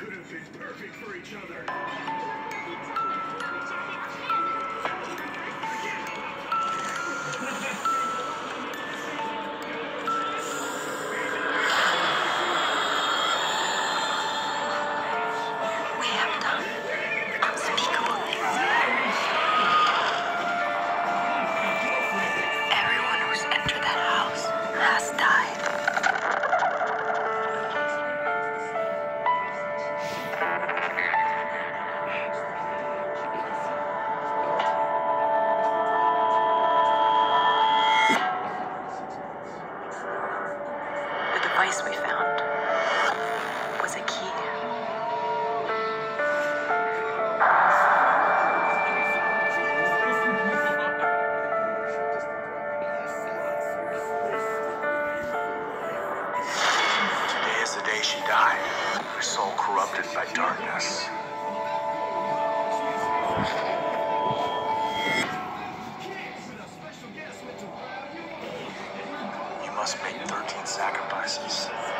couldn't fit perfect for each other. Piece we found was a key. Today is the day she died. Her soul corrupted by darkness. must make 13 sacrifices.